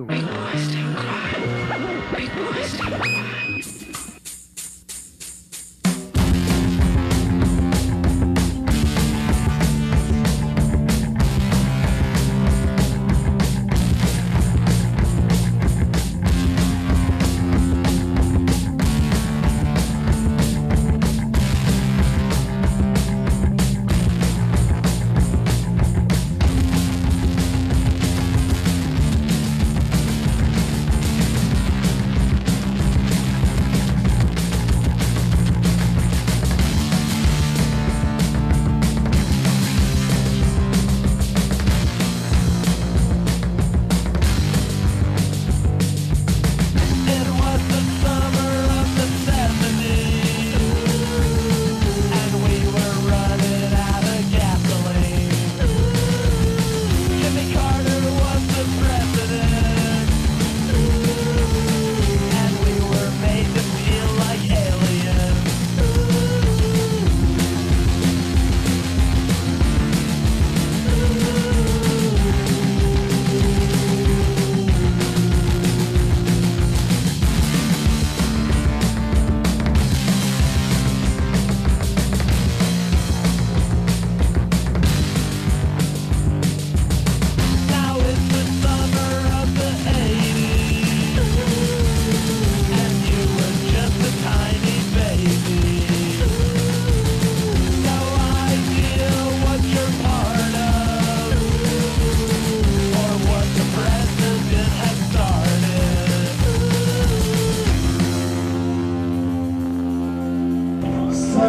Make boys don't cry. Big boys don't cry.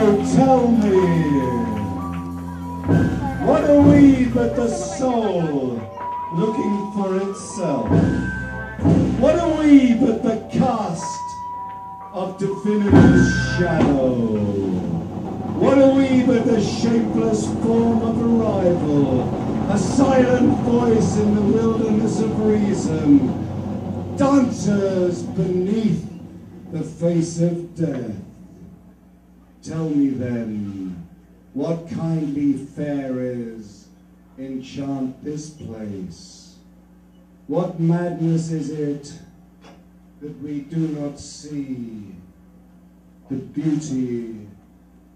Tell me, what are we but the soul looking for itself? What are we but the cast of definitive shadow? What are we but the shapeless form of arrival? A silent voice in the wilderness of reason, dancers beneath the face of death. Tell me then, what kindly fairies enchant this place? What madness is it that we do not see the beauty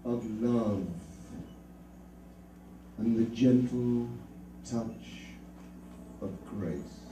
of love and the gentle touch of grace?